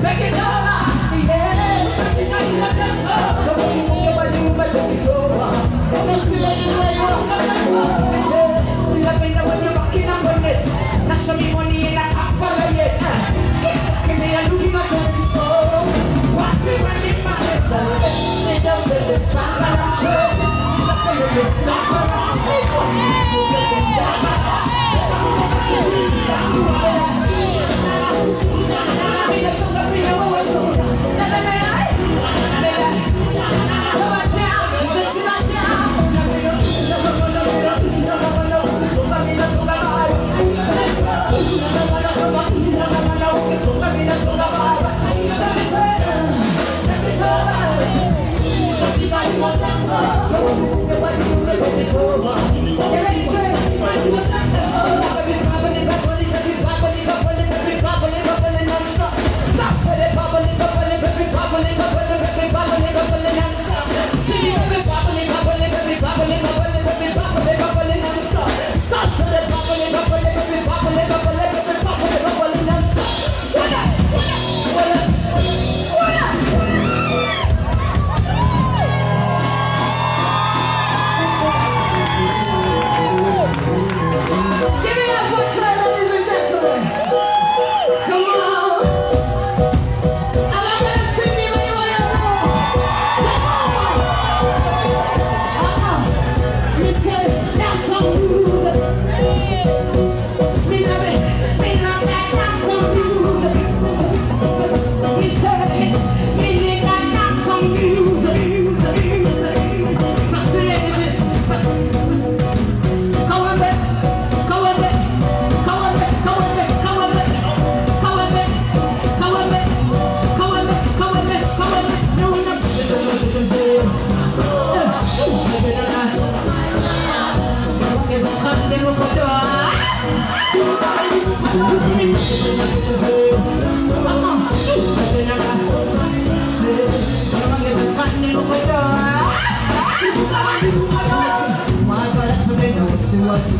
Take it down.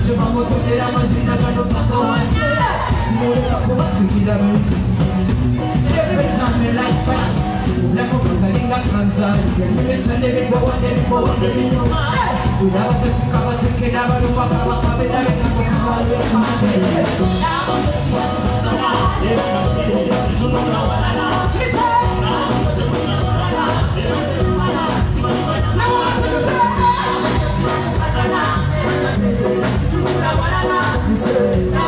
noche vamos a hacer a Mancina Cano Paco Signore Paco seguidamente E pensando la isfas La linga say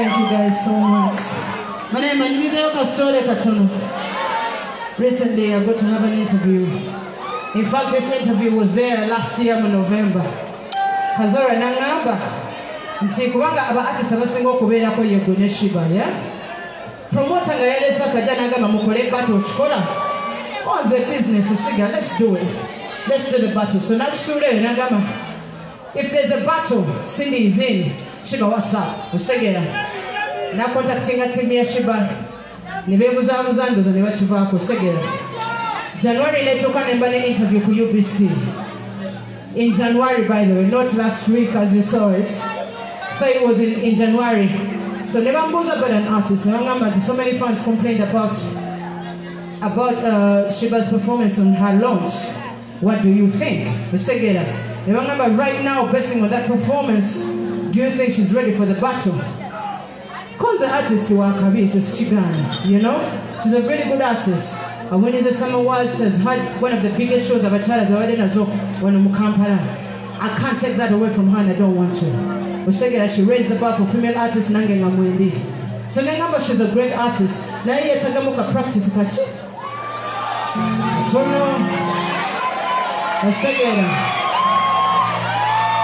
Thank you guys so much. My name is Kastole Katono. Recently, I got to have an interview. In fact, this interview was there last year in November. Kazora nangamba. Nti kubanga aba artists abasinga okubeerako yego ne Sheebah ya promota nga yalesa jana nagamba mukole battle okikola onze business shiga let's do it. Let's do the battle. So nalusuuleyo nagamba if there's a battle cindy is in. Shiga what's up? Osegeera nakontaktinga tiimu ya Sheebah ne beebuzaabuza ndoza ne bakivaako osegeera january netuuka nemba ne interview ku ubc in january by the way not last week as you saw it. So it was in, in january. So ne bambuuza about an artist. Ne so many fans complained about about uh, Sheebah's performance on her launch. What do you think? Ekitegeera ne bangamba right now basing on that performance do you think she's ready for the battle konze artist wakabi ekyo sikigaana you know? She's a really good artist. Winning the summer awards she has had one of the biggest shows abakyala zabadde nazo wano mu kampala i can't take that away from her and i don't want to. Okitegera she raised the bar for female artist nange nga mwembi so nengamba she's a great artist. Naye yetagamu ka practice kaki tono okitegera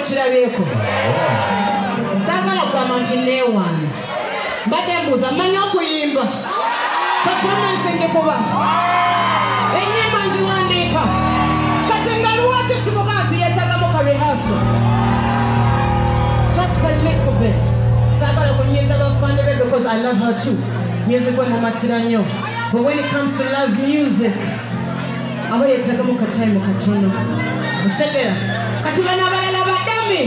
mukirabyeko saagala kugamba nti neewaana mbadde mbuuza mmanyi okuyimba performance ngikuba enyimba nziwandiika kati nga lwaki sibuga nti yeetagamu ka rehaso. Saagala kunyiza bafande be because i love her too. Music wemumatira nnyo but when it comes to love music aba yeetagamu kataimu katono okitegeera kati bano abalala badami.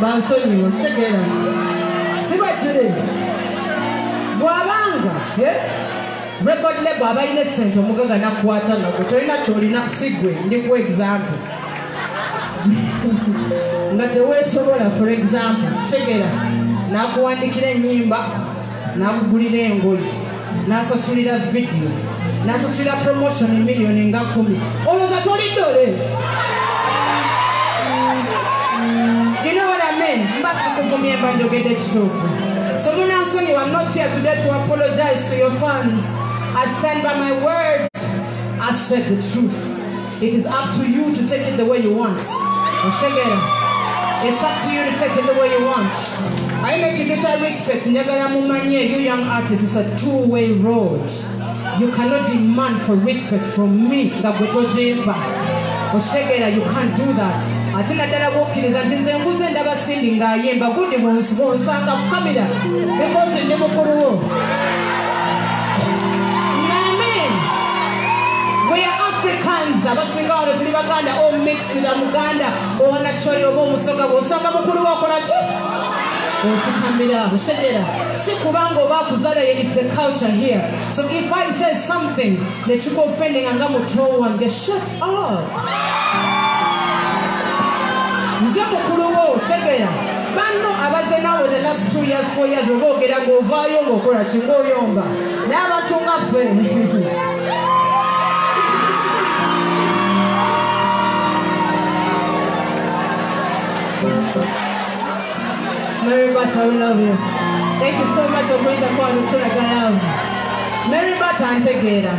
Bansonyiwa okitegeera siba kiri? Bw'abanga record label abalina esente omugaga nakukwata nagwe tolina kyolina sigwe ndikuwa example. Nga teweesobola for example kitegeera nakuwandikira enyimba nakugulira engoyi nasasulira nasasulira promotion nga kumi. So I'm not here today to apologize to your fans. I stand by my word. I said the truth. It is up to you to take it the way you want. It's up to you to take it the way you want. You just respect. Njagala mumanye, you young artists, it's a two-way road. You cannot demand for respect from me. Nga gwe tojeempa. okitegeera you can't do that. Ate naddala bwokkiriza nti nze nguze ndaba sindi ng'ayimba gundi bonsanga fukamira because ndi mukuluwo africans. Abasinga wano tuli baganda. Omixira muganda owanacholi oba omusoga bwosanga mukulu wakolaki oba the culture here. So if i say something nekikofendinga nga muto wange shut up. Nze mukulu wo segera banno abaze naawe the last two years four years obaogera ng'ovaayo ng'okola kingaoyomba naye abantu nga ffe Mary Bata, we love you. Thank you so much, Obrita Kwanu Tulaga love. Mary Bata Antegeda.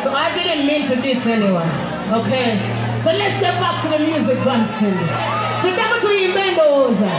So I didn't mean to diss anyone. Okay? So let's get back to the music, Bunsen. Tudemu tuyimbe ndowooza.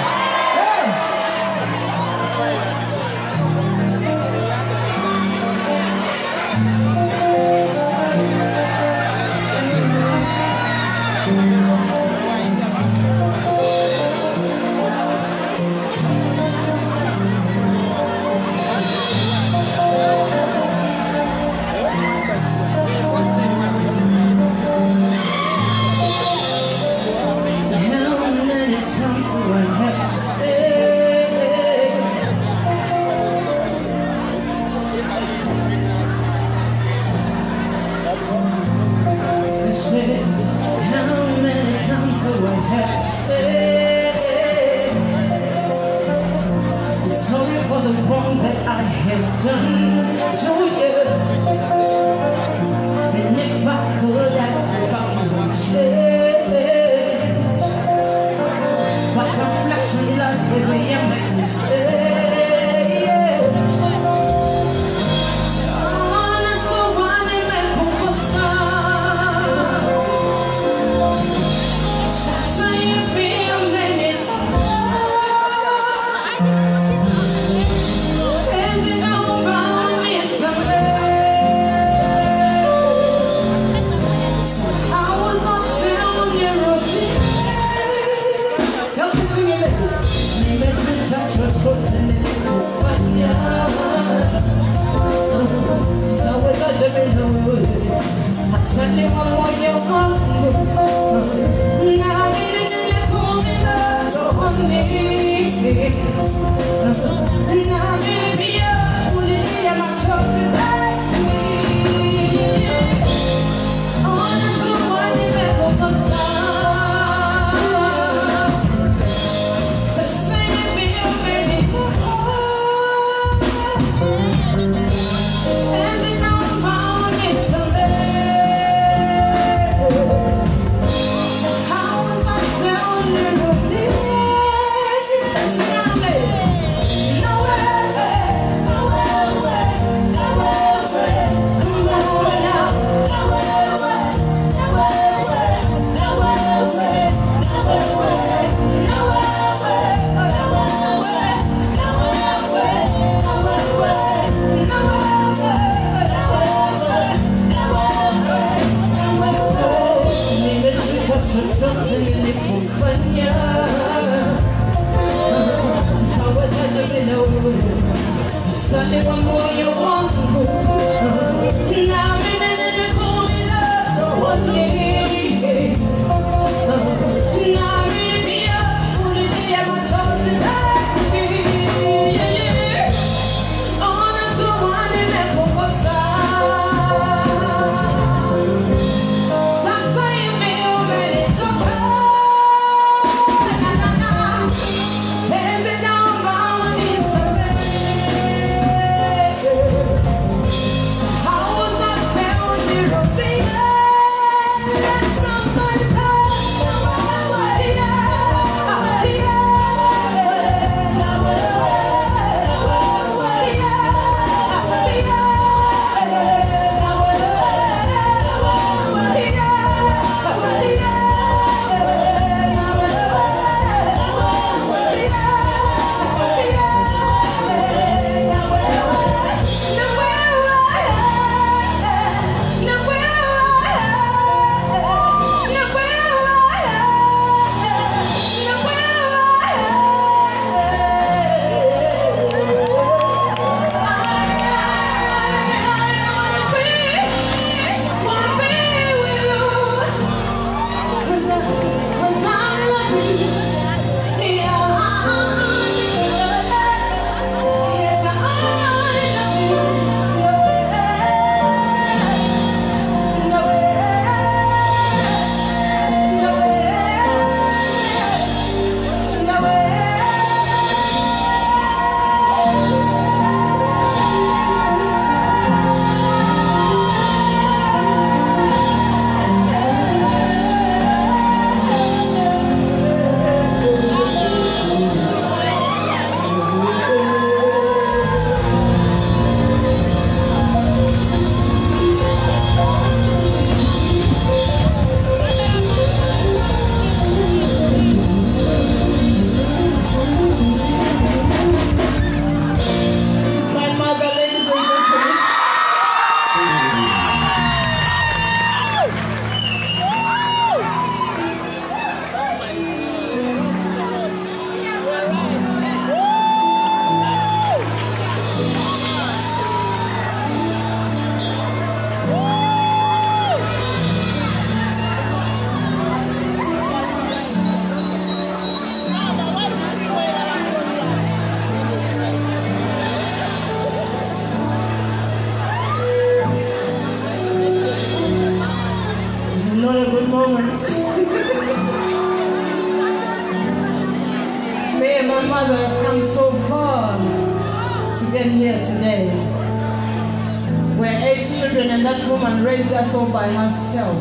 children that woman raised us all by herself.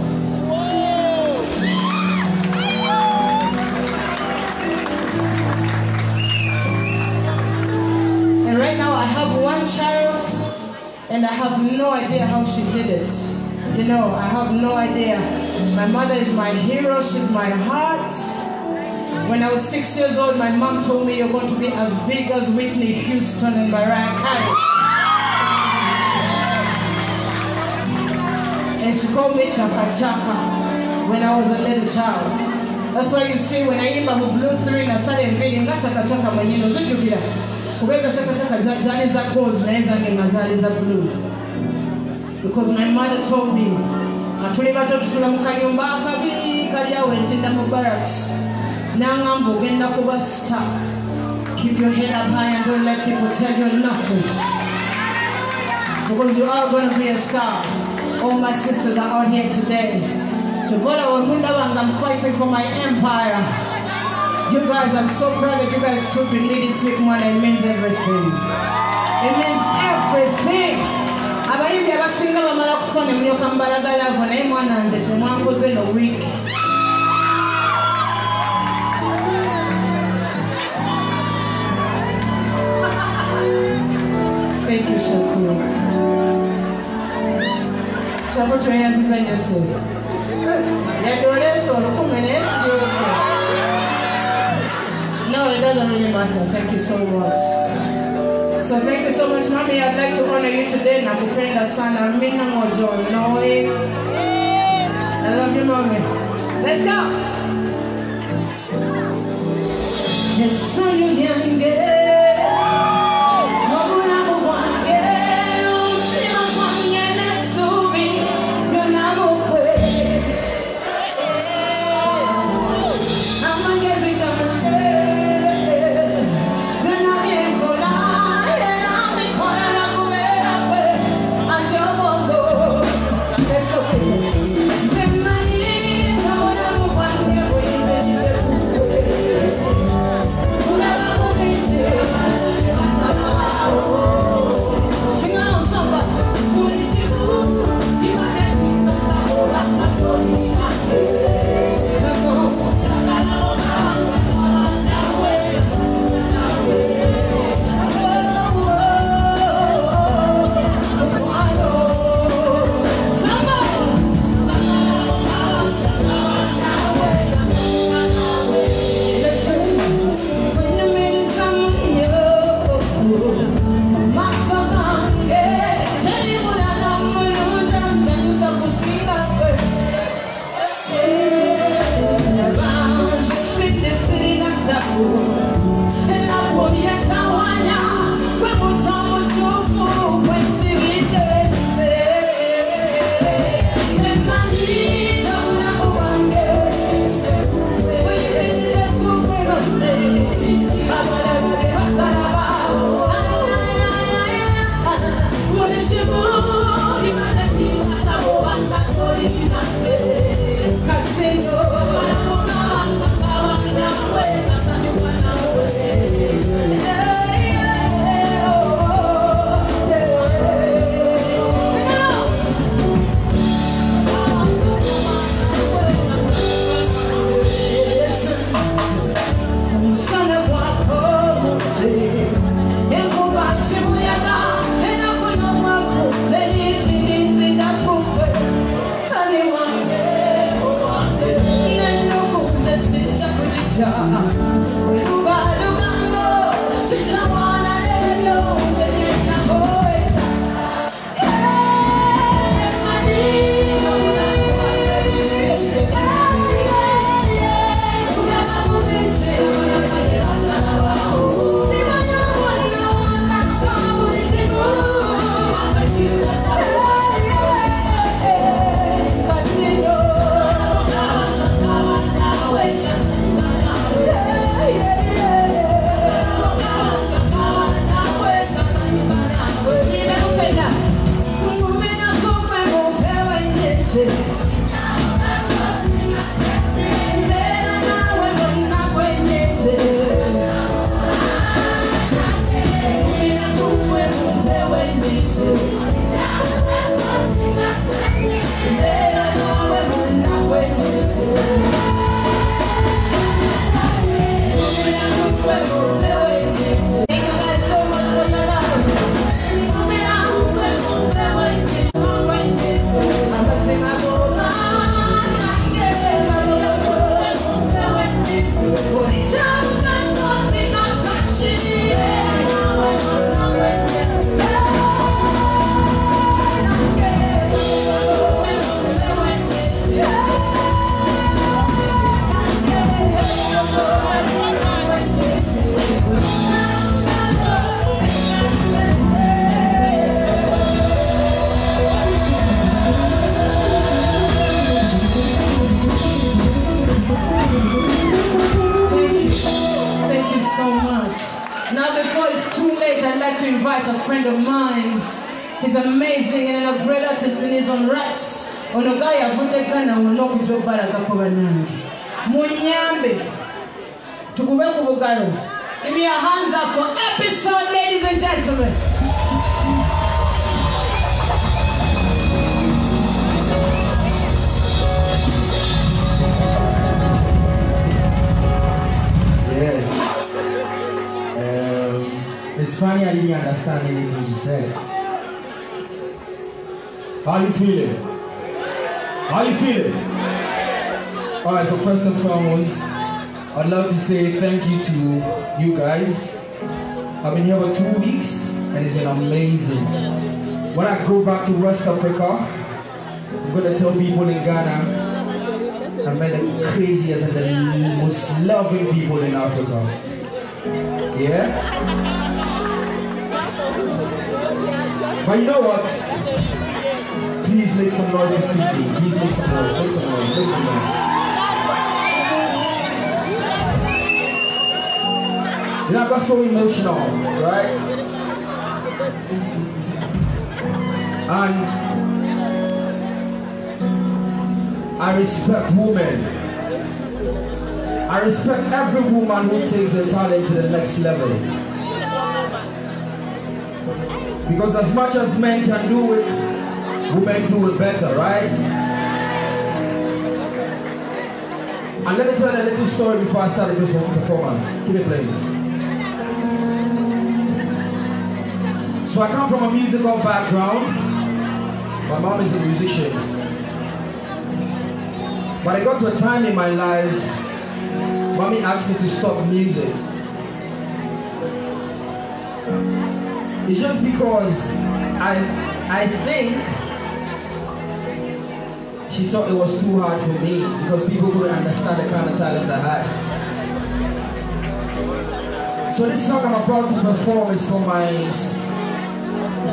And right now I have one child and I have no idea how she did it. You know, I have no idea. My mother is my hero, she's my heart. When I was six years old, my mom told me you're going to be as big as Whitney Houston and Mariah Carey. and she called me Chapa Chapa when I was a little child. That's why you see when I am who blew three na sale mbili nga chaka chaka mwenyewe uzijukira kubeza chaka chaka is a gold naye and nga is a blue. Because my mother told me nga tuli bato tusula Sulam kayumba Kavi, akabi kali awo entidda mu barracks n'aŋŋamba ogenda kuba stop. keep your head up high and don't let people tell you nothing. Because you are going to be a star. All my sisters are out here today Javola Wagunda Wang, I'm fighting for my empire. You guys, I'm so proud that you guys with me this week. It means everything. It means everything. abayimbi abasinga bamala kufa ne mulyoka mbalagalavu naye mwana nze kyemwankoze no wiiki Thank you, Shakur. No it doesn't really matter. Thank you so much. So thank you so much mommy. I'd like to honor you today nakupenda sana. Mina ngojo noe. I love you mommy. Let's go. Essanyu lyange obulamu Ono guy yavudde Ghana wonna okujja okubalagako bannange. Munyambe tukube ku bugalo. Give me a hands up for episode, ladies and gentlemen. Um, it's funny I didn't understand anything she said. How you feeling? How you feeling? Alright, so first and foremost, I'd love to say thank you to you guys. I've been here for two weeks and it's been amazing. When I go back to West Africa, I'm gonna tell people in Ghana I met the craziest and the most loving people in Africa. Yeah? But you know what? Make some noise for Cindy. Please make some noise. Make some noise. Make some noise. You know, I got so emotional, right? And I respect women. I respect every woman who takes her talent to the next level. Because as much as men can do it, women do it better, right? And let me tell you a little story before I start this performance. Keep it playing. So I come from a musical background. My mom is a musician. But I got to a time in my life, mommy asked me to stop music. It's just because I, I think she thought it was too hard for me because people couldn't understand the kind of talent I had. So this song I'm about to perform is for my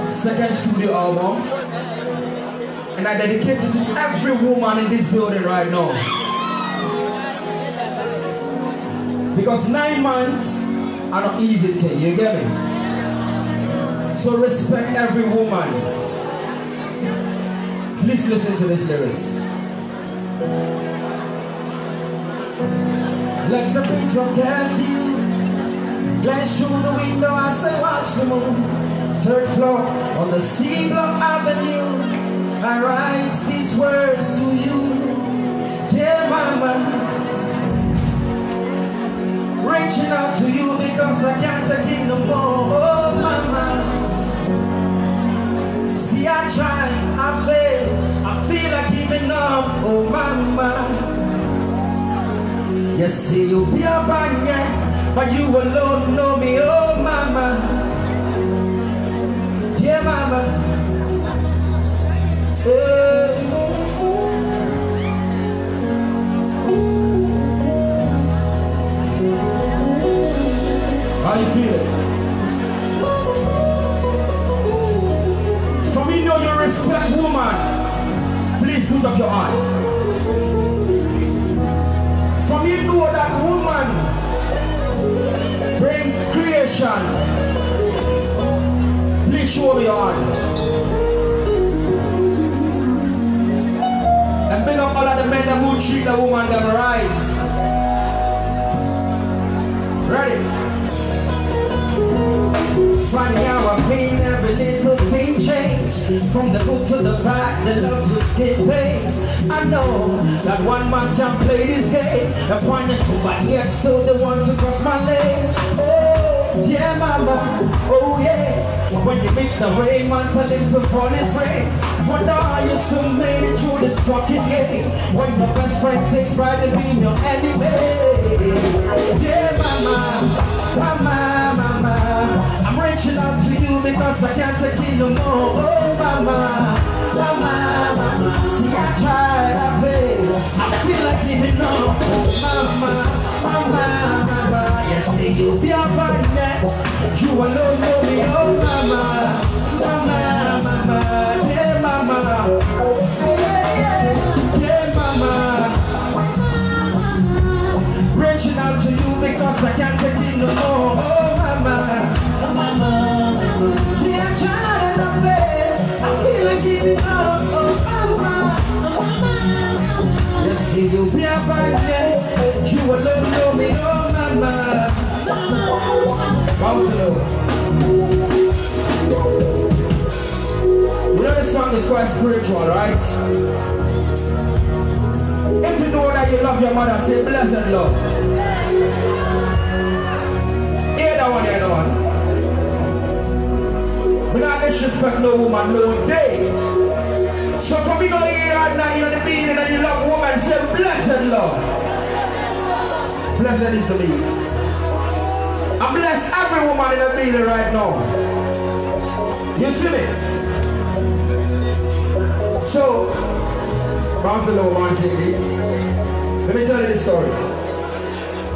second studio album. And I dedicate it to every woman in this building right now. Because nine months are not easy thing, you get me? So respect every woman. Please listen to these lyrics. Like the beats of curfew Glance through the window as I watch the moon Third floor on the Sea Block Avenue I write these words to you, dear mama. Reaching out to you because I can't take it no more, oh mama. See, I try, I fail, feel up, oh mama. You see, you'll be a banger, but you alone know me, oh mama. Dear mama. How you you respect woman. Up your hand. For me, know that woman bring creation. Please show me your hand. And big up all of the men that who treat the woman them right. Ready? I pain every little From the good to the bad, the love just get paid I know that one man can play this game. And point is but yet still the one to cross my lane. Oh, yeah mama, oh yeah. When you mix the rain, man tell him to fall his rain What I used to make it through this fucking game. When the best friend takes pride in being your enemy. Yeah mama. Mama, mama, I'm reaching out to you because I can't take it no more. Oh, mama, mama, mama. See, I tried, I failed. I feel like giving up. Oh, Mama, mama, mama. Yes, say you'll be a partner. You alone know me. Oh, mama, mama, mama. Yeah, mama. Yeah, mama. to you because I can't take it no more. Oh, mama. Oh, mama. See, I tried and I failed. I feel like giving up. Oh, mama. Oh, mama. Yes, see, you'll be a partner. You alone know me. Oh, mama. Mama. Counselor. You know this song is quite spiritual, right? If you know that you love your mother, say blessed love. Hear that one, hear that one. We not disrespect no woman, no day. So for me, no hear that now, you know the meaning that you love woman, say blessed love. Blessed is the me. I bless every woman in the building right now. You see me? So, bounce one city. Let me tell you this story.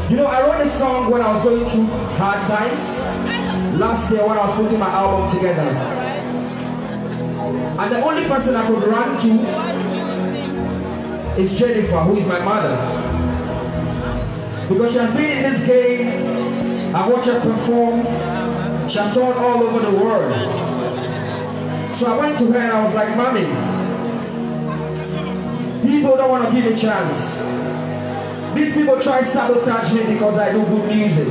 You know, I wrote this song when I was going through hard times. Last year when I was putting my album together. And the only person I could run to is Jennifer, who is my mother. Because she has been in this game, I watched her perform, she has toured all over the world. So I went to her and I was like, Mommy, people don't want to give a chance. These people try to sabotage me because I do good music.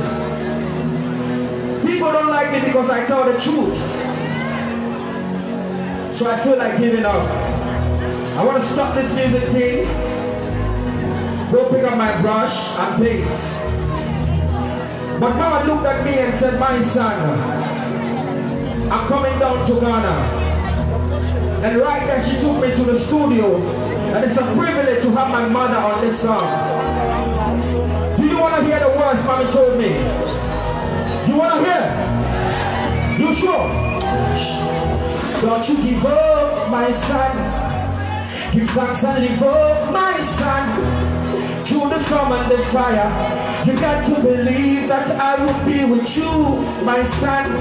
People don't like me because I tell the truth. So I feel like giving up. I want to stop this music thing. Go pick up my brush and paint. But mama looked at me and said, my son, I'm coming down to Ghana. And right there she took me to the studio. And it's a privilege to have my mother on this song. Told me? You want to hear? You sure? Don't you give up, my son. Give thanks and live up, my son. Through the storm and the fire, you got to believe that I will be with you, my son.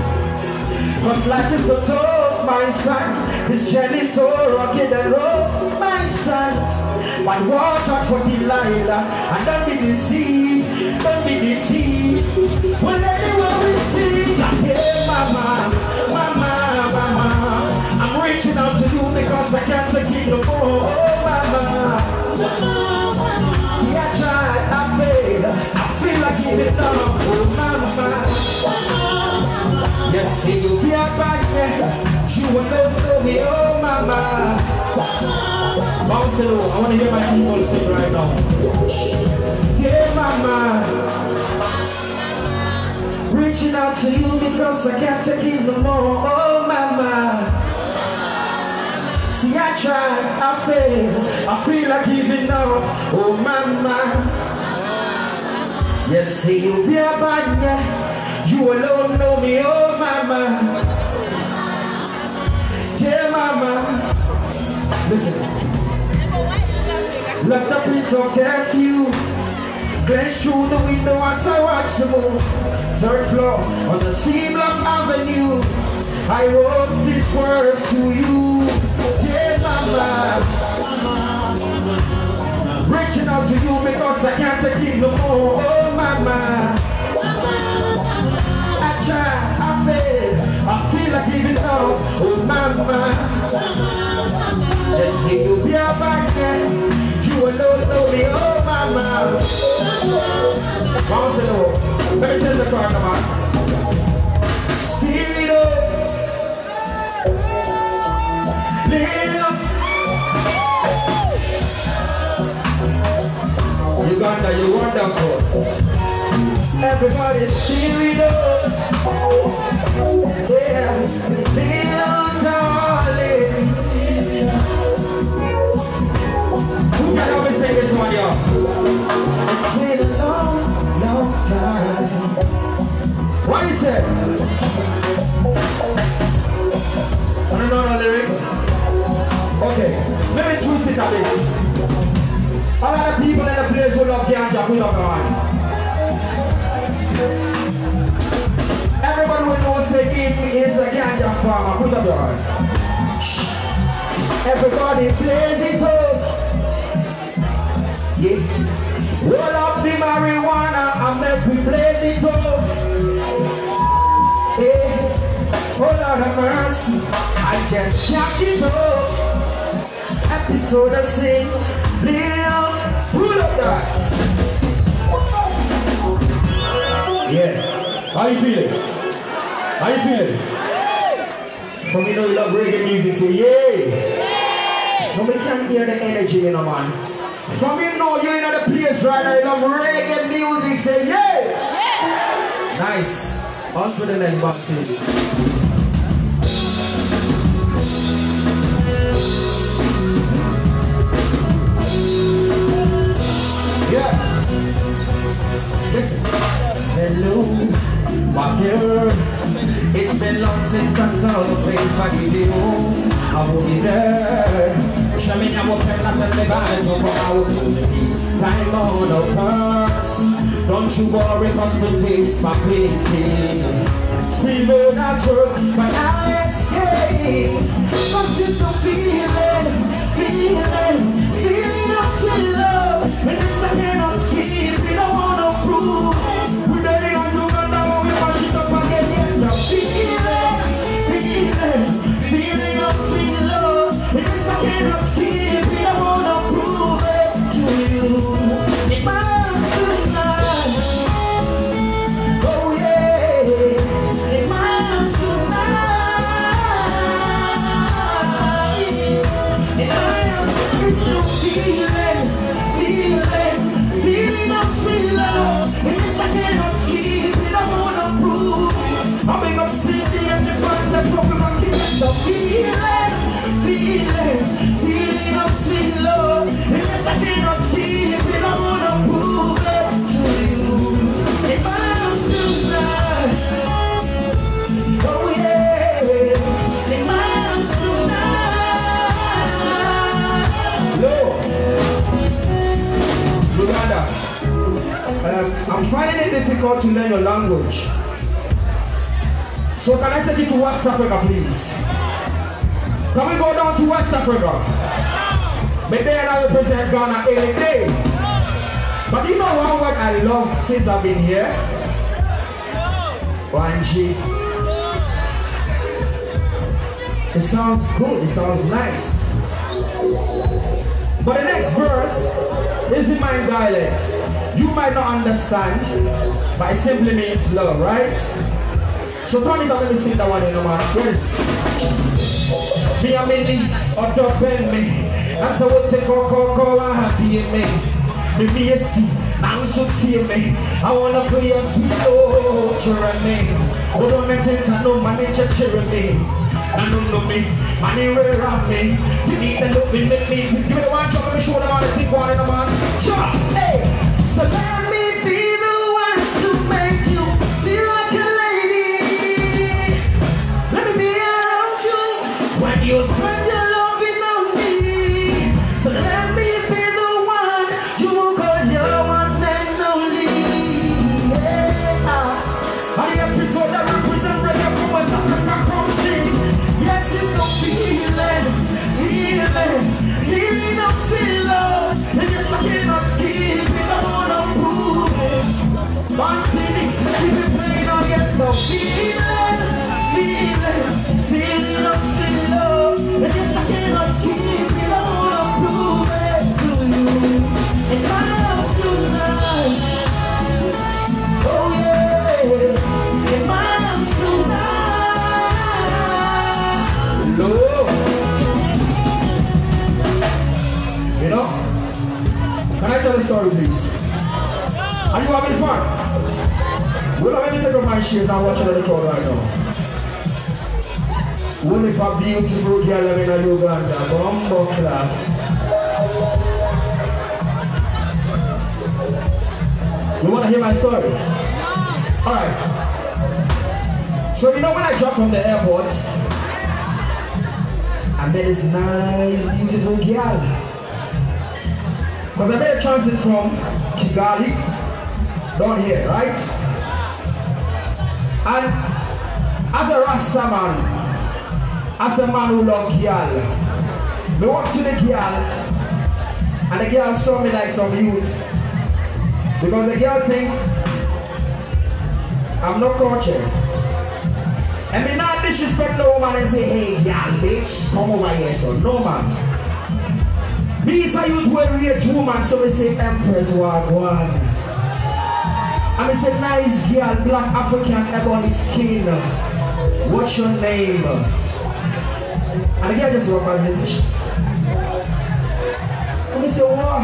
Cause life is so tough, my son. This journey so rugged and rough, my son. But watch out for Delilah and don't be deceived, Well, anyway, we see yeah, mama, mama, mama. I'm reaching out to you because I can't take it no more, oh, mama. See, I tried, I failed, I feel like giving up, oh, mama. Yes, see, you'll be a bad You will know me, oh, mama. It. I want to hear my people sing right now. Dear mama, reaching out to you because I can't take it no more. Oh mama, see I tried, I failed, I feel like giving up. Oh mama, yes, see you be a bad You alone know me. Oh mama, dear mama, listen. Locked up into curfew Glance through the window as I watch the moon Third floor on the C Block Avenue. I wrote these words to you. Dear mama. Reaching out to you because I can't take it no more. Oh mama. I try, I fail. I feel like giving up. Oh mama. Let's see you be a back You alone know me, oh mama. Mama say no. Let me tell the car, come on. Of live. Uganda, you're wonderful. Everybody, spirit of yeah, live, darling. Who can help me sing this one, y'all? What is it? I don't know the lyrics. Okay, let me twist it a bit. A lot of people in the place who love ganja, up your hand. Everybody will know say him is a ganja farmer, put up your hand. Everybody plays it up. Yeah. Roll up the marijuana and make we blaze it up. Yeah. Oh Lord have mercy. I just can't keep up. Episode of sing. Lil, pull up that. Yeah. How you feeling? How you feeling? From you know you love reggae music, say yay! No, we can hear the energy, you know, man. From you know you're in the place right now, you love reggae music, say yay! Nice. On to the next box, my girl. It's been long since I saw the face the home. I will be there. Show me now what can I send me by to come out to me. Time on the purse. Don't you worry, cause today's my picking. Feeling at work, but I escape. Cause it's the feeling, feeling, feeling of sweet love. I'm big up Cindy and the band that's fucking my kids. The feeling, I'm finding it difficult to learn your language. So can I take you to West Africa, please? Can we go down to West Africa? But there I represent Ghana every day. But you know one word I love since I've been here? Wanji. It sounds good, it sounds nice. But the next verse is in my dialect. You might not understand, but it simply means love, right? So turn it up, let me sing that one in the man. Yes. Me a mini, or dog bend me. That's how we take our call, call, and happy in me. Me me a see, I'm so tear me. I wanna feel your sweet cheering me. Oh, don't intend to know my nature cheering me. I don't know me, money rare on me. You need the love, me, make me. Give me the one let me show them how to take one in the man. Drop, hey. So Are you having fun? Well, let me take off my shoes and watch it on the crowd right now. Well, if a beautiful girl I'm in Uganda, bumbo clap. You want to hear my story? Alright. So you know when I dropped from the airport, I met this nice, beautiful girl. Because I made a transit from Kigali down here, right? And as a Rasta man, as a man who love girl, me walk to the girl, and the girl saw me like some youth. Because the girl think I'm not cultured. Eh? And mean not disrespect no woman and say, hey girl, bitch, come over here, so no man. Me is a youth where rich woman, so we say Empress Wagwan. Me a nice girl, black African ebony skin. What's your name? And the girl just represent. And me say, what?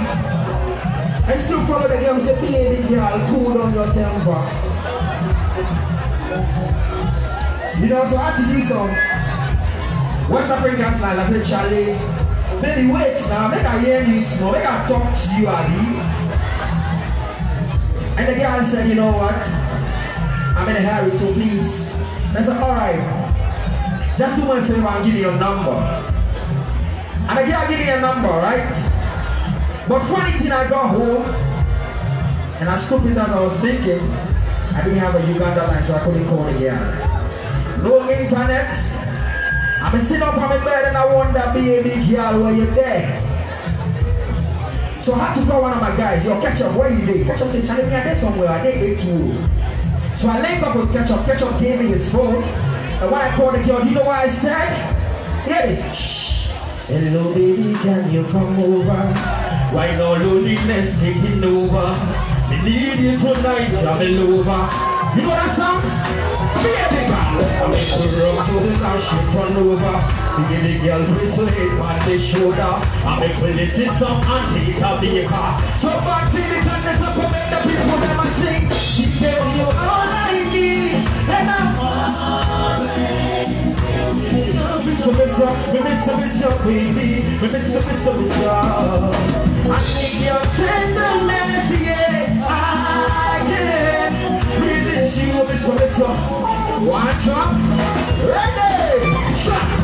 And still follow the girl, say, baby girl, cool down your temper. You know, so I had to do some West African style. I said, Charlie, baby, wait now, make I hear this, no, make I talk to you, Abby. And the girl said, you know what? I'm in a hurry, so please. I said, all right, just do me a favor and give me your number. And the girl give me a number, right? But funny thing, I got home, and as stupid as I was thinking, I didn't have a Uganda line, so I couldn't call the girl. No internet. I'm sitting up on my bed and I wonder, baby girl, where you there? So I had to call one of my guys, yo, catch up, where you there? Catch up said, Charlie, me, I there somewhere, I there too. So I linked up with Ketchup. Ketchup gave me his phone. And when I called the girl, you know what I said? Here it is. Shh. Hello, baby, can you come over? Why no loneliness taking over? We need you tonight, I'm in over. You know that song? Baby girl, I make her rub to the car, she turn over. Baby girl, bracelet on the shoulder. I make her listen some and hit a baker. So back to the time, let's up and the people never sing. She gave you all I need, and I'm Miss miss me miss miss your baby, me miss miss miss I need your tenderness, yeah, I yeah. Resist you, miss miss One drop, ready, shot.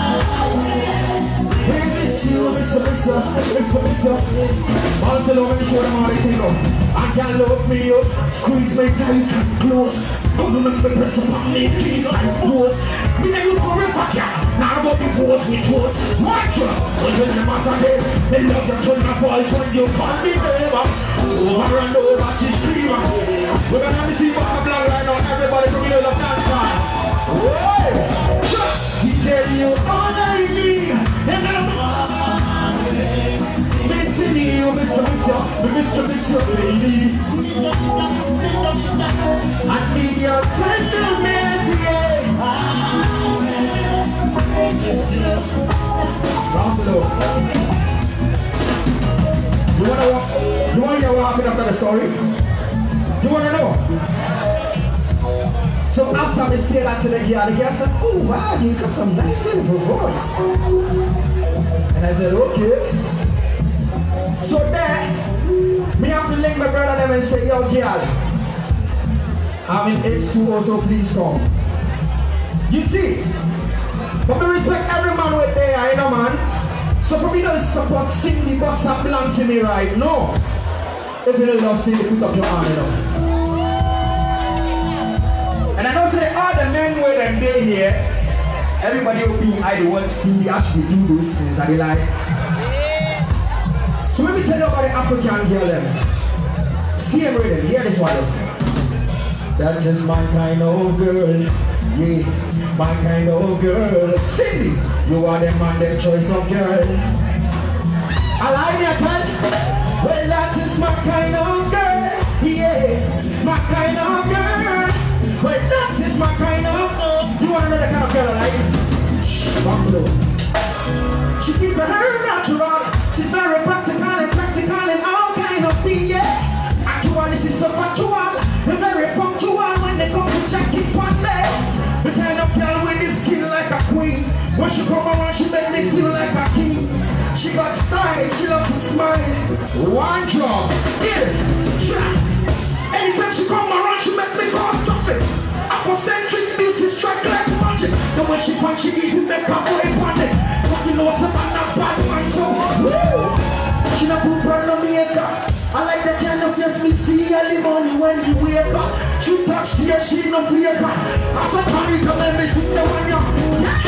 show them how they think of. I can love me up, squeeze me tight and close. Make me press upon me, please, and suppose. Me and you forever, yeah. Now I'm up in both with toes. Watch you, but the matter day, me love you till voice when you call me neighbor. Over and over, she screaming. We're gonna see what's up long right now. Everybody from the love dance side. Whoa! She gave you I miss you, miss you, baby. I need your tenderness, yeah. You wanna walk? You wanna hear what happened after the story? You wanna know? So after me say that to the girl, the girl said, "Oh wow, you got some nice beautiful voice." And I said, "Okay." So there, me have to link my brother them and say, "Yo, girl, I'm in H2O, so please come." You see, but me respect every man with there, you know, man. So for me don't support Cindy Boss that belongs to me right no. If you don't love Cindy, put up your hand, you know. And I don't say all the men with them day here, everybody will be I the one Cindy actually do those things and they like. Tell about the African girl them. See him reading, hear this one. That is my kind of girl, yeah, my kind of girl. Cindy, you are the man, the choice of girl. I like tell you. Well, that is my kind of girl, yeah, my kind of girl. Well, that is my kind of. Girl. You want the kind of girl I like? Shh. She keeps her hair natural. She's very practical and practical and all kind of things, yeah. Actually, she's so factual and very punctual when they come to check it on me. The kind of girl with the skin like a queen. When she come around, she make me feel like a king. She got style, she loves to smile. One drop is trap. Anytime she come around, she make me cause traffic. Afrocentric beauty strike like magic. And when she punch, she even make a boy panic. But you know, some man a bad man, so woo she not put brand no makeup. I like the kind of yes we see early morning when you wake up. She touch the she no flaker. I said panic and let me see the one you. Yeah.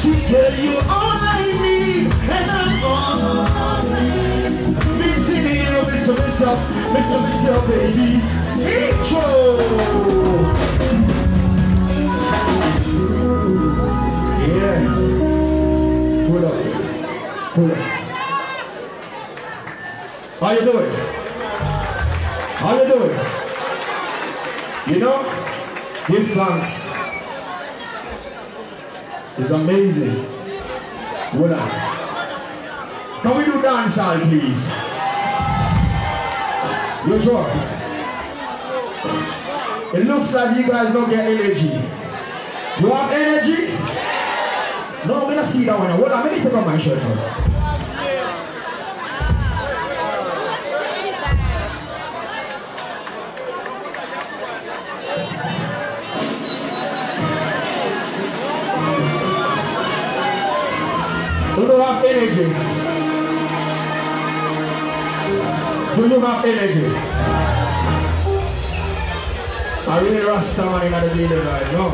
See girl you all I need, and I'm all Me see me here with some baby. Intro. Yeah. Pull up. Pull up. How you doing? How you doing? You know, give thanks. It's amazing. Hold on. Can we do dancehall, please? You sure? It looks like you guys don't get energy. You have energy? No, I'm gonna see that one. Let me take off my shirt first. Energy? Do you have energy? I really rasta man in the building right now.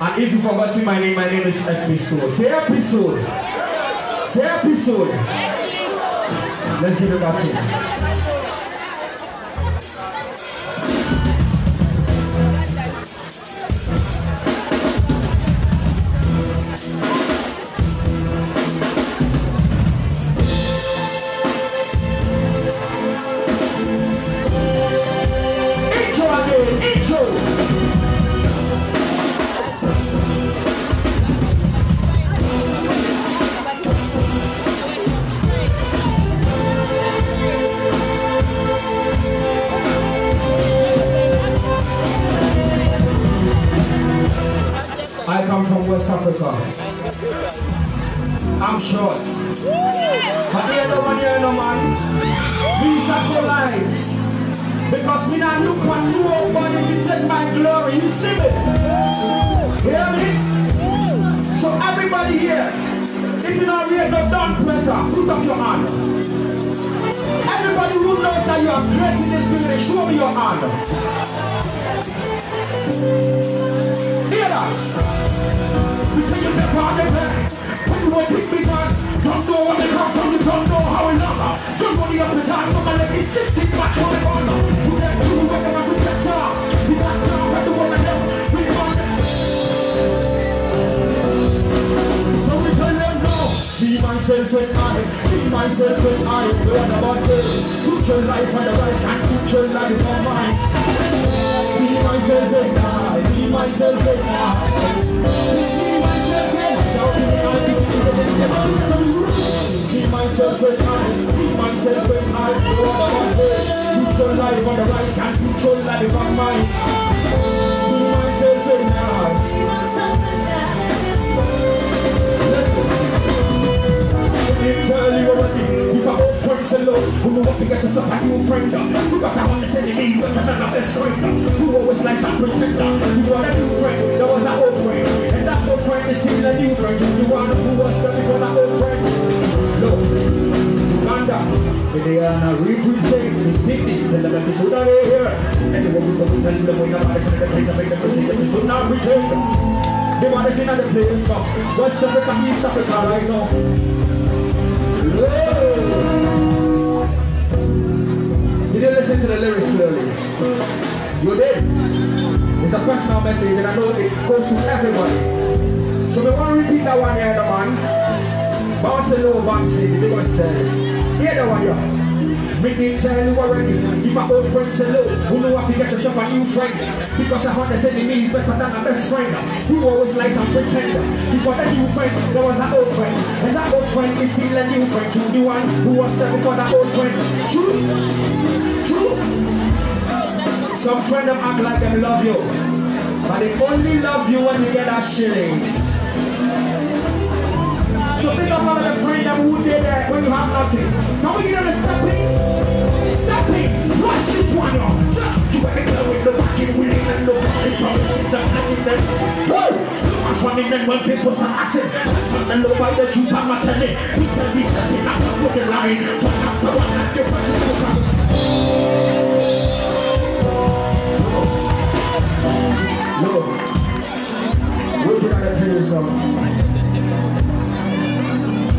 And if you forgot my name, my name is Episode. Say episode. Say episode. Let's give it back to you. Hello, who what to get yourself a new friend Because I want to tell you I'm not my best friend Who always likes a pretender You want a new friend, that was an old friend. And that old friend is still a new friend. You want who was there before that old friend No, Uganda not represent the city. Tell them episode are. Here Anyone who's to tell them when I'm in the place I make them see them, should not pretend They want to see another place now West Africa, East Africa right now to the lyrics clearly. You did. It's a personal message and I know it goes to everybody. So we want to repeat that one here, the man. Bounce a low, bounce it, big say. Hear that one here. Me tell you already, if my old friend say low, who know if you get yourself a new friend? Because a hundred enemies better than a best friend. Who always lies and pretend. Before the new friend, there was an old friend. And that old friend is still a new friend to the one who was there before that old friend. True? True? Some friend them act like them love you. But they only love you when you get our shillings. Think of all the friends that that when you have nothing. We get on the step please? Step please. Watch this one y'all. You better go with the fucking willing and the fucking promises and then. Whoa! I'm funny then when people start. And look by the truth I'm not telling. He tell something I'm not with the line. One after one one after one. Look. We're putting on the place now.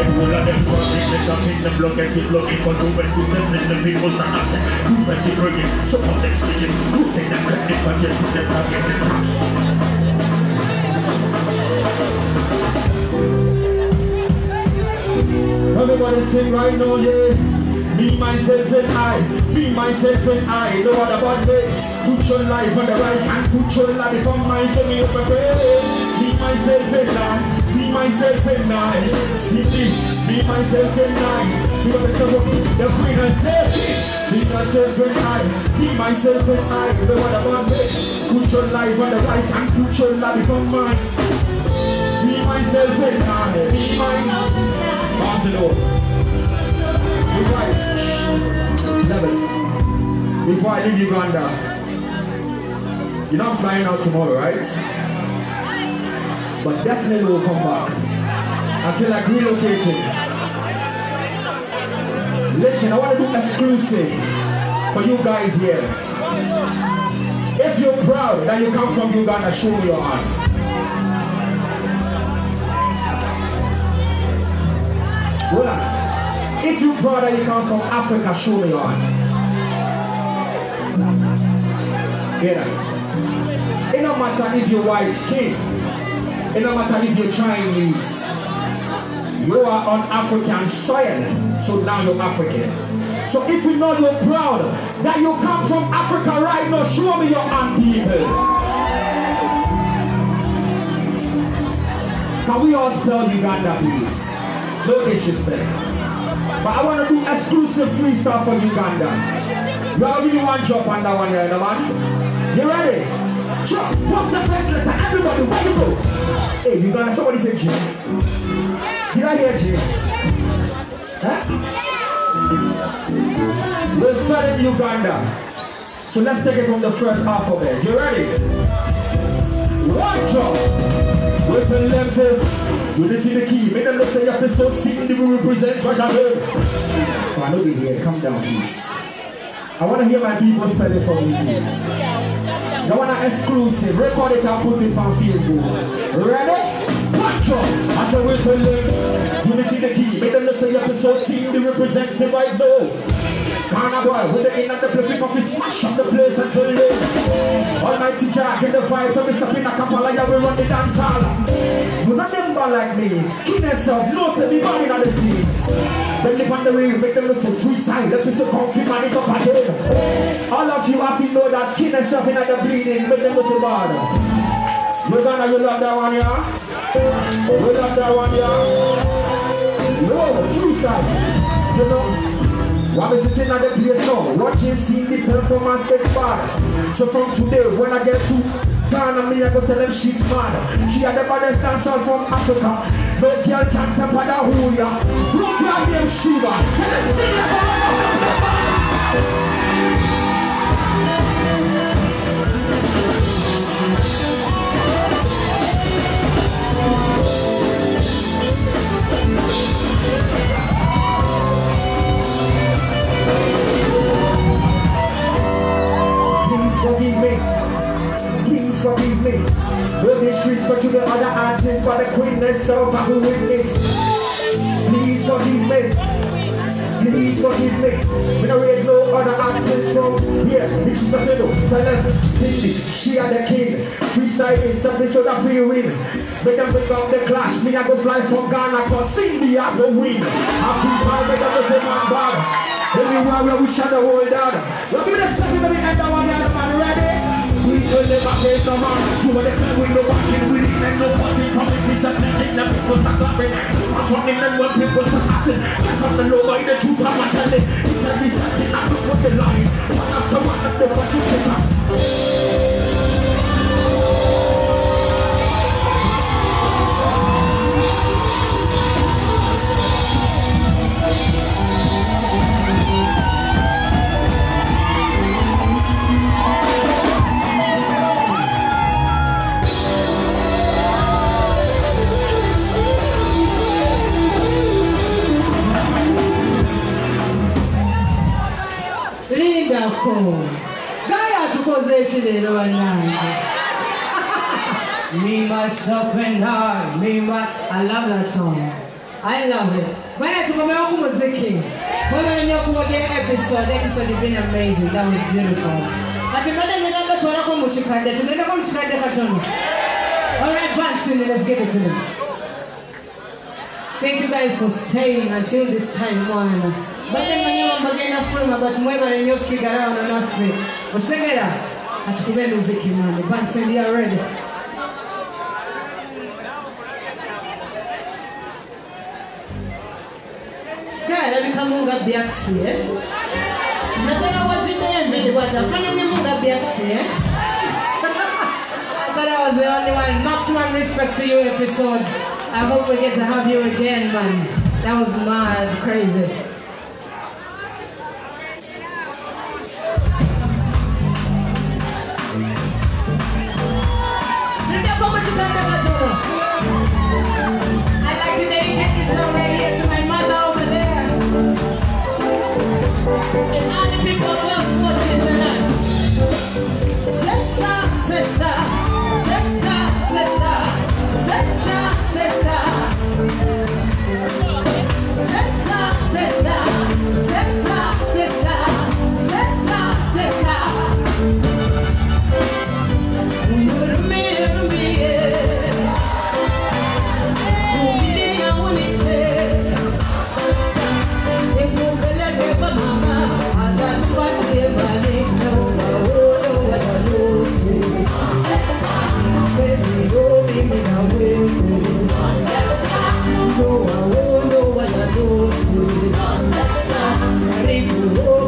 on one. And them working, they come in the block as if looking for two resistance and the people start asking, who is he bringing? So complex religion, who say them credit, but yet to them not getting back. Everybody sing right now, yeah. Me, myself, and I. Me, myself, and I. No other but me. Put your life on the rise and put your life on mine. So me up a prayer. Me, myself, and I. Myself, and I. See me. Me, myself, and I. You understand what the queen has said? Me, myself, and I. Me, myself, and I. No other but me. Put your life on the rise and put your life on mine. Me, myself, and I. Me, myself. Pass it over. Before I, shh, level. Before I leave Uganda, you're not flying out tomorrow, right? But definitely will come back. I feel like relocating. Listen, I want to do exclusive for you guys here. If you're proud that you come from Uganda, show me your hand. On. If you proud that you come from Africa, show me your hand. That? It don't matter if you're white skin. It don't matter if you're Chinese. You are on African soil, so now you're African. So if you know you're proud that you come from Africa right now, show me your hand, people. Can we all spell Uganda, please? No disrespect. But I want to do exclusive freestyle for Uganda. You all give me one drop on that one there, no man. You ready? Drop. What's the first letter? Everybody, where you go? Hey, Uganda, somebody say G. Did I hear G? Huh? We're spelling Uganda. So let's take it from the first alphabet. You ready? One drop. With the left hand, unity the key. Make them say your pistol sitting, they will represent Bird. Oh, I know you here. Calm down, please. I want to hear my people spell it for me, please. I want to exclusive. Record it and put it on Facebook. Ready? Drop. I said with the left, unity the key. Make them say your pistol sitting, they represent the right door. Ghana boy, with the in and the place, of his smash up the place until late. Almighty Jack in the vibes of Mr. Pina Kapala, yeah, we run the dance hall. You not them like me. King yourself, no me bad in the sea. Then live on the way, make them listen freestyle. Let me say comfy man it up again. All of you have to know that king yourself in the bleeding, make them listen bad. You gonna you love that one, yeah? You love that one, yeah? No, freestyle. You know? Me sitting at the place now, watching, seeing the performance get bad. So from today, when I get to Ghana, me I go tell them she's mad. She had the baddest dancer from Africa. No girl can temper whole ya. Broke your name Sheebah. Tell them sing it. Forgive me. Please forgive me. No disrespect to the other artists, but the queen herself I will witness. Please forgive me. Please forgive me. We don't read no other artists from here. It's just a. Tell them, Cindy, she are the king. Freestyle is something so that we win. Make them bring up the clash. Me, I go fly from Ghana, cause Cindy, I go win. I freestyle, make them say, man, bad. Everywhere where we shut the whole down. Well, give me the second to the end of one will never face a man. You want to tell we no watching, we didn't no watching. Promises and pledging, the people start clapping. What's running and when people start acting. Check on the low by the truth, I'm not telling. It's this acting, I'm not with the line. One after one after one, you up. Wako gaya atukoze eki leero bannange Me, myself and I, me, my, I love that song. I love it. Bwana tukomewa ku muziki. Wewe ndio kuwagia episode. Episode has been amazing. That was beautiful. Kati ngenda tuona kwa mchikande. Tunaenda kwa mchikande katono. All right, Bansin, let's give it to them. Thank you guys for staying until this time one. Bade mwenyewe mbagenda fulma but mweba nyo sigara na nafe. Osegera atukube muziki mane. Bansin, you are ready. alabika munga byaksi naddala waginembere bwati afaananyemu nga thought I was the only one. Maximum respect to you episode. I hope we get to have you again, man. That was mad, crazy.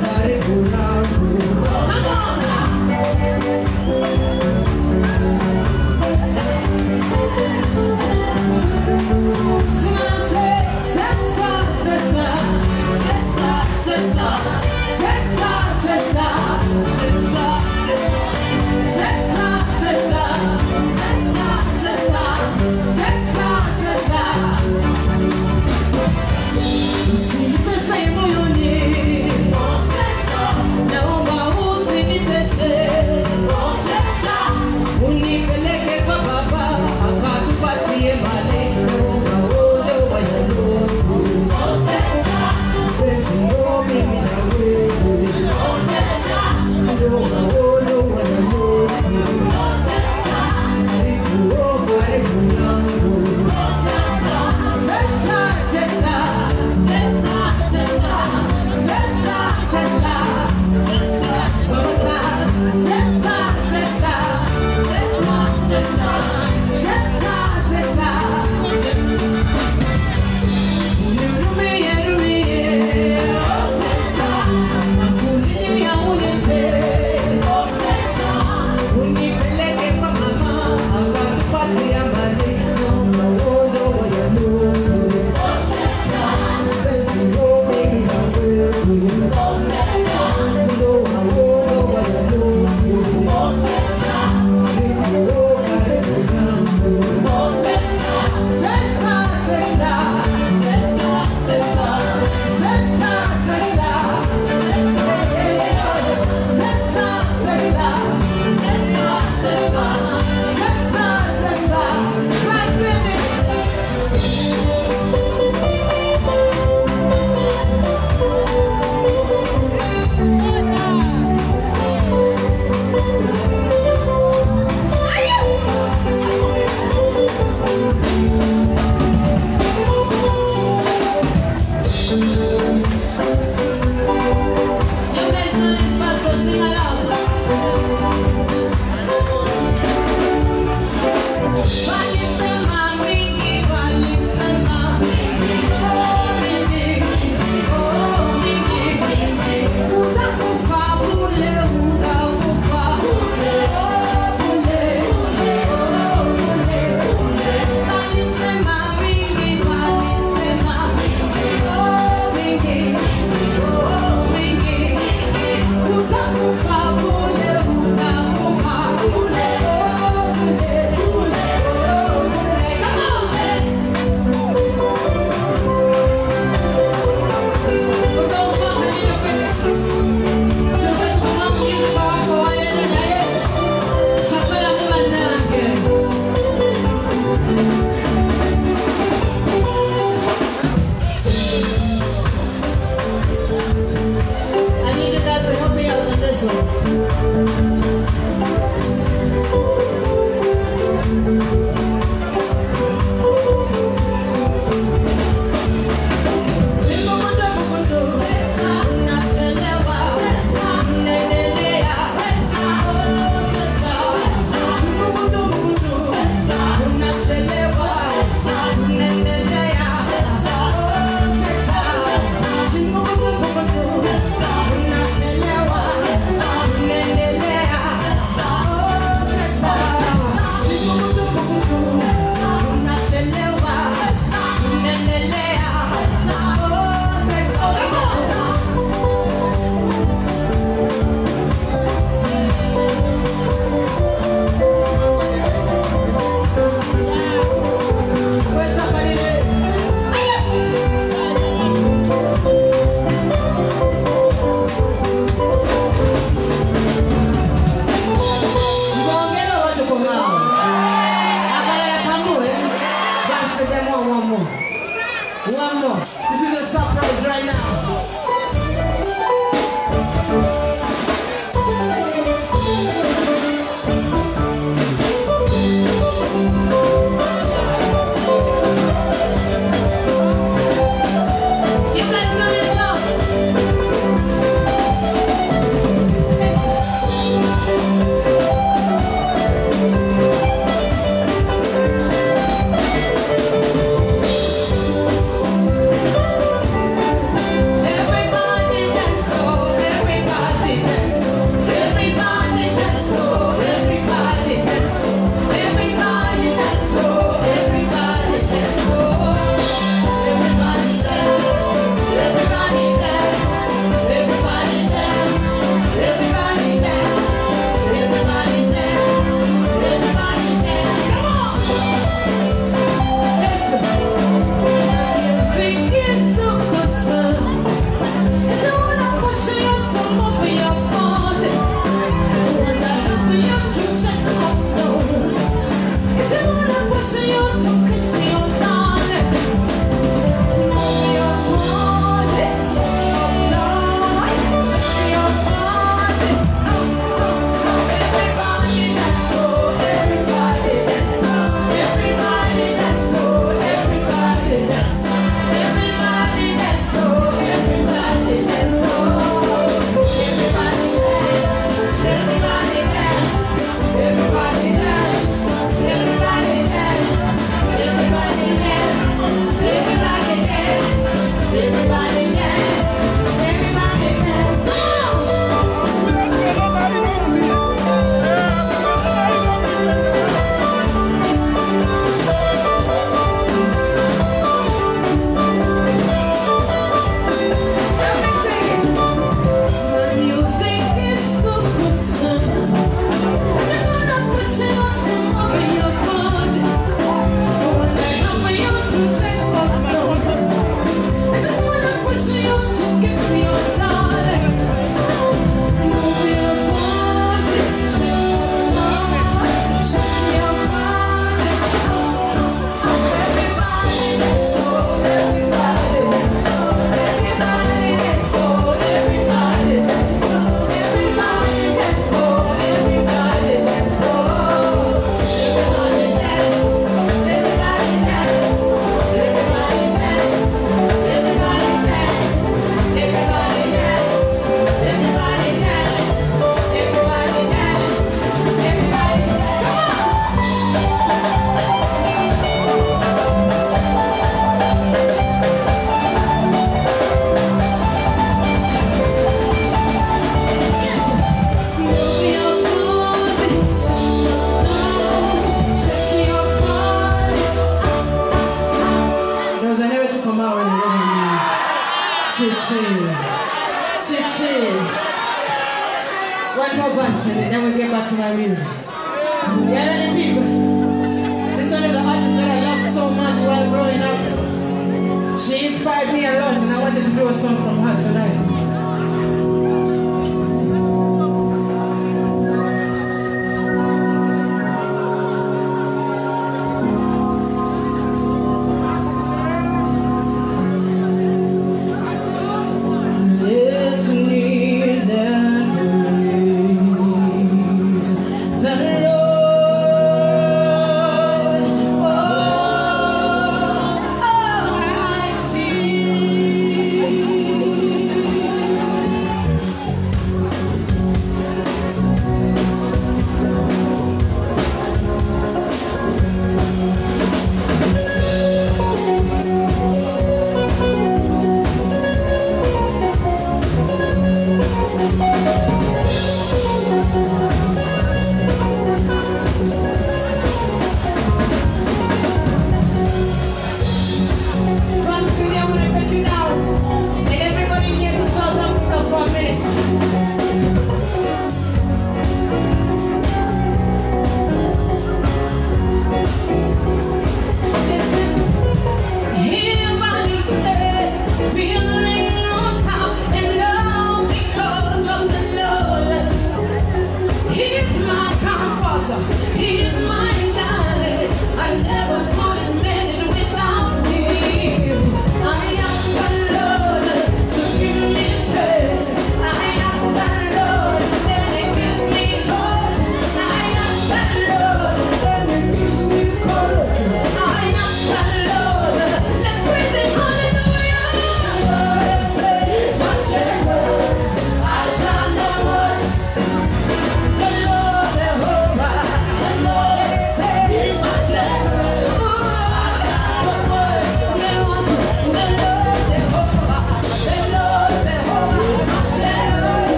Karibu, oh,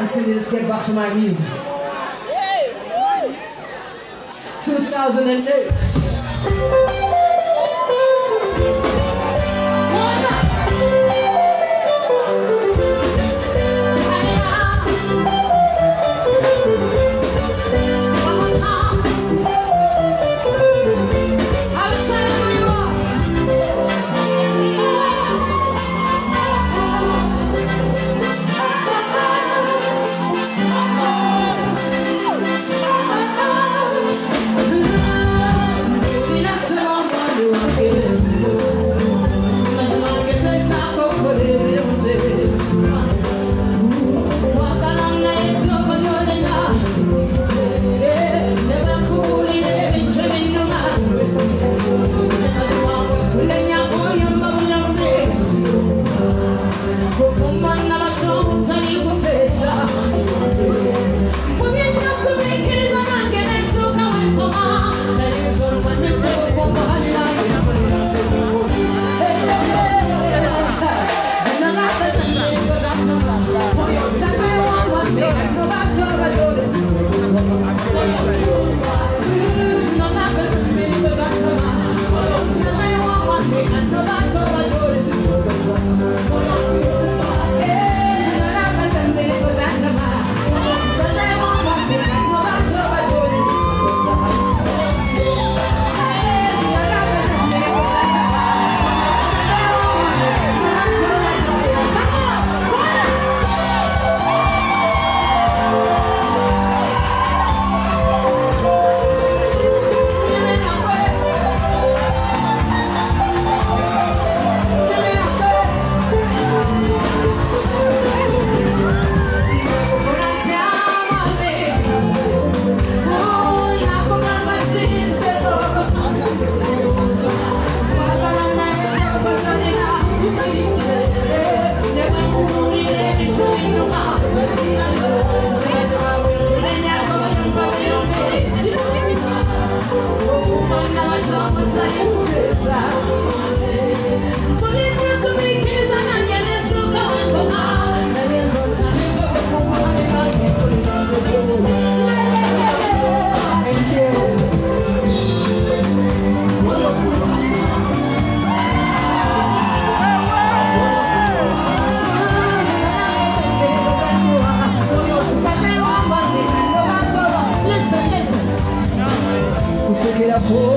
and see me get back to my music. 2008. amor.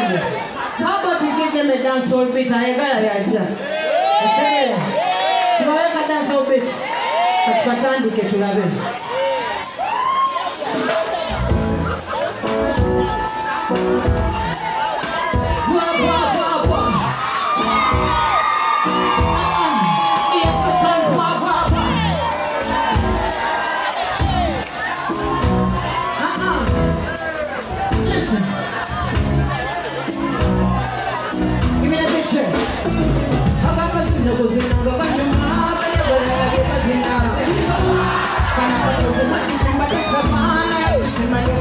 How about we give them a dance hall beat? Ayagala yaja. Usemera. Tunaweka dance hall beat. Katukatandike tulabe. Bwa,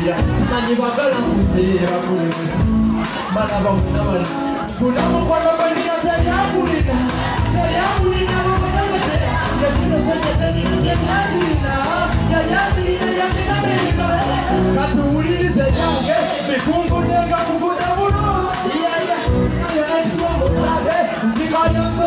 kutambulira kimanyi bagala kuteera kulemesa bana bamuna bali kuna mukono gwenina teryabulina teryabulina babagamutera yezinosonyezeniyazirina yalyazirina yaminamerika katuwulirize yange bikungunyenga kuguna bulo yaya ayo esiwomukabe nzikayanso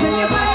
sing you.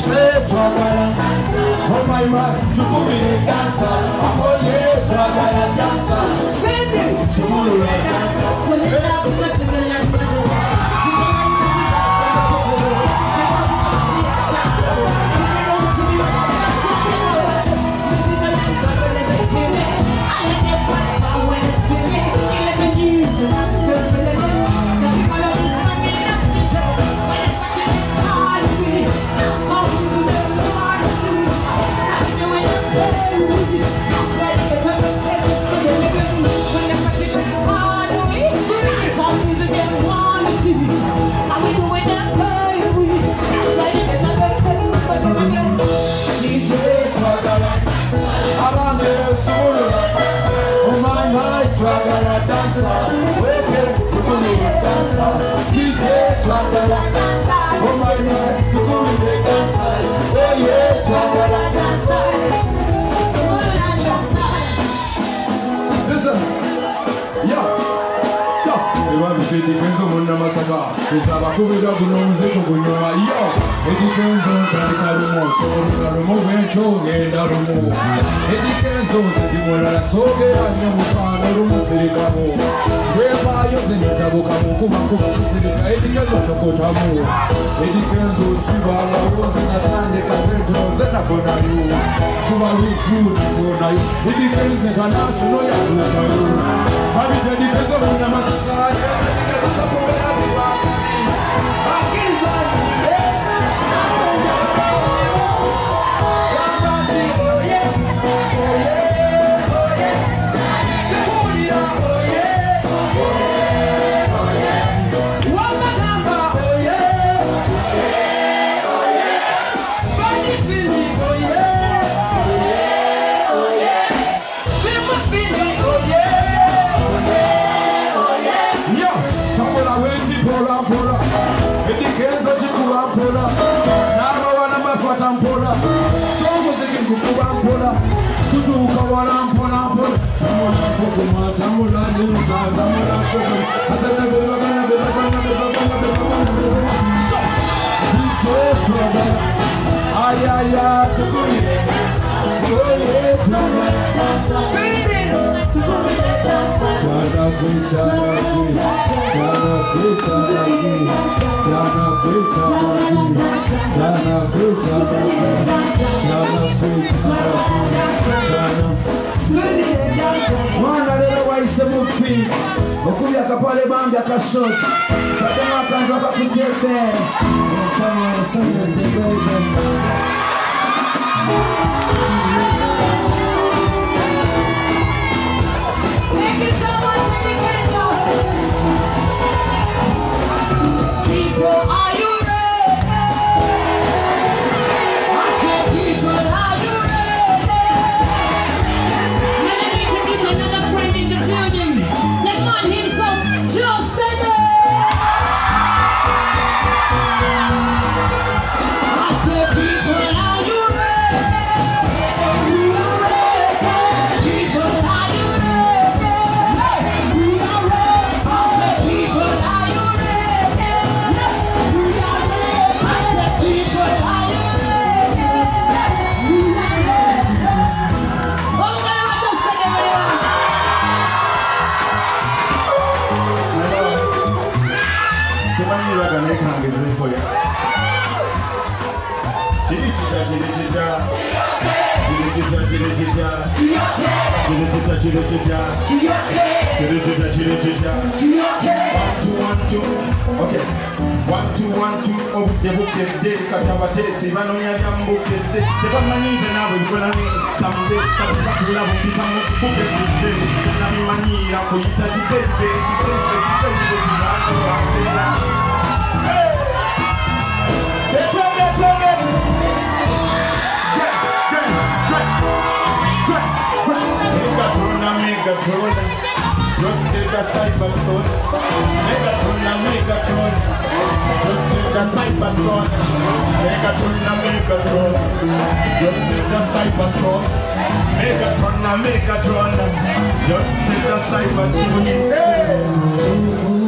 Michel Chagala Oh my man, Chukumi the dancer Akoye Chagala dancer Send it! Chukumi the dancer When it's up, much of the land Oh my God, to go It depends on the massacre. It's a Bakuida Gunoze Kugunua. Yo, it depends on Tanika Rumo, so Rumo Vencho, and Arumo. It depends on Sedimora, so they are Yamukana Rumo Sirikamo. Whereby you think Tabukamo, Kumako, Sirika, it depends on the Kotamo. It depends on Siba, Rose, and Atlantic, and Zenakonayu. Kumaru food, Kunayu. It depends international. Habitat depends on the massacre. Ay ay ay, tukuri kwe, jana kwe, jana kwe, jana kwe, jana kwe, jana mwana lero wayise mupi okubi akapale bambi akashoti kademu akantu akakuteke omukyama yasanyadde bebe chitya chino chitya chino chitya chino chitya chino chitya one two one two. Okay. One two one two. Oh, Obudde bukedde kati abateesi banoonya byamubukedde tebamanyi nze naabwe bikolani sambe kati batula bumpitamu bukedde tanabimanyira kuyita kidebbe kidebbe kidebbe kibaakowakeera Hey! Get on, get on, get on! Megatron Just take a cyber phone Megatron a Megatron Just take a cyber phone Megatron a Megatron Just take a cyber phone Megatron a Megatron Just take a cyber phone!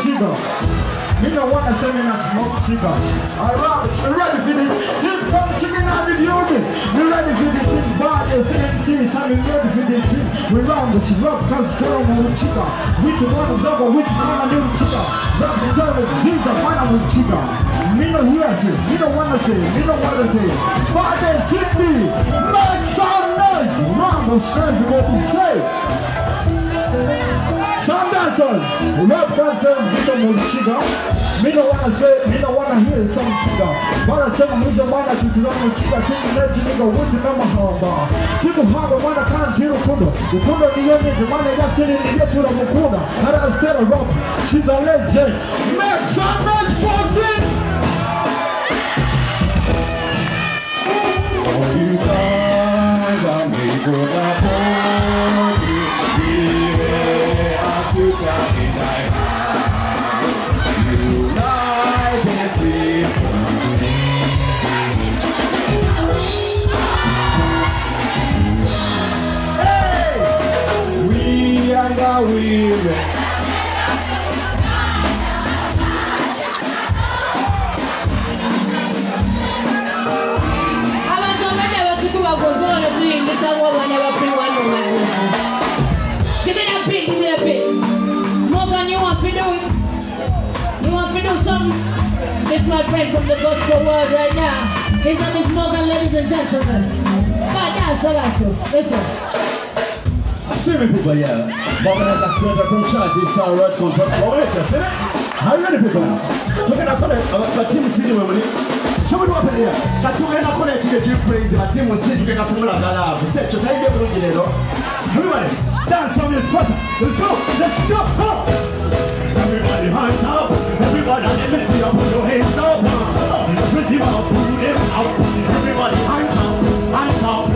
Me no want to say me not smoke cigar. All right, you ready for this? This one chicken in the building. We ready for this thing? Body, CMC, so we ready for this thing. We round the Rob can't say more chicken. We the one of double, we the one of little chicken. Rob the devil, he's the one of chicken. Me no hear it, me no wanna say, me no wanna say. Body, Cindy, make some noise. Rob the strength what he say. Sam Danson, Rob Danson, Vito Mulchiga. Me no wanna say, me no wanna hear some chiga. Mara chama mwisho mwana kitizama chiga kingi nechi niga wuti na mahamba. Kibu haba mwana kana kiro kundo. Ukundo ni yonye jimane ya siri ni yetu na mukunda. Hara stera rock, she's a legend. Make some noise for it. Oitanga mikona poni, This from the gospel world right now. His name is Morgan, ladies and gentlemen. All I. Listen. Me people here. Morgan has a of control. This is our control. Oh, wait, just see it? How you ready people now? Talking about it, our team city when we kyobuli waperera katugenda kola ekiro ekiripraise batimu si tugenda kumulagala avu se ekyo tayidde bulungi leero everybody dance on this let's go let's go Everybody hands up, everybody see you put your hands up. Pretty put them up. Everybody hands up, hands up.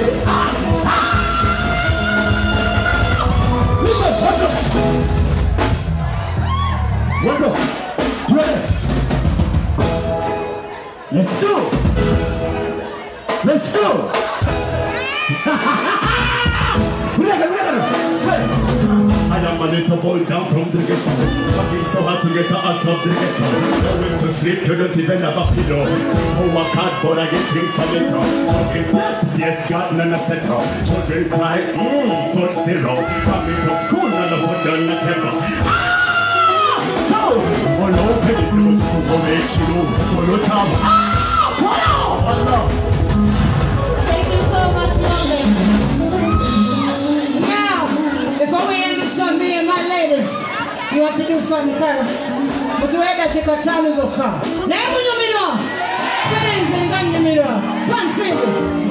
Ah, let's go let's go am a little boy down from the ghetto. Working so hard to get out of the ghetto. Going to sleep, you don't even have a pillow. Oh God, but I get things a little. Talking blessed, yes, God, none a settle. Children cry, mmm, foot zero. Coming from school, none of them done the temper. Ciao! Follow you know. Follow top. Ah, follow, follow. Something, Carol. Mutuweka chika tano zoka. Na hebu nyumirwa. Ferenze ngani nyumirwa. Pansidi.